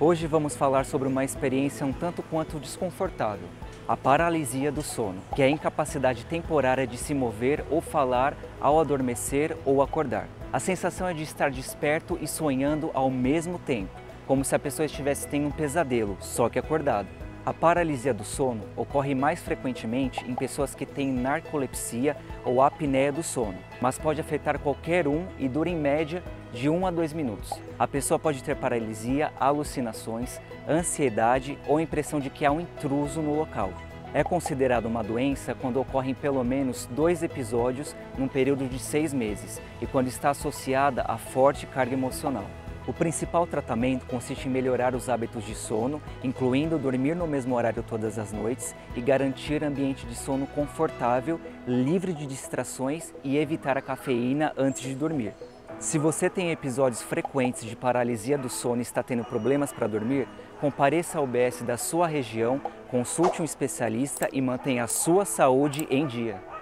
Hoje vamos falar sobre uma experiência um tanto quanto desconfortável, a paralisia do sono, que é a incapacidade temporária de se mover ou falar ao adormecer ou acordar. A sensação é de estar desperto e sonhando ao mesmo tempo, como se a pessoa estivesse tendo um pesadelo, só que acordado. A paralisia do sono ocorre mais frequentemente em pessoas que têm narcolepsia ou apneia do sono, mas pode afetar qualquer um e dura em média de 1 a 2 minutos. A pessoa pode ter paralisia, alucinações, ansiedade ou impressão de que há um intruso no local. É considerada uma doença quando ocorrem pelo menos dois episódios num período de seis meses e quando está associada a forte carga emocional. O principal tratamento consiste em melhorar os hábitos de sono, incluindo dormir no mesmo horário todas as noites e garantir ambiente de sono confortável, livre de distrações e evitar a cafeína antes de dormir. Se você tem episódios frequentes de paralisia do sono e está tendo problemas para dormir, compareça ao BS da sua região, consulte um especialista e mantenha a sua saúde em dia.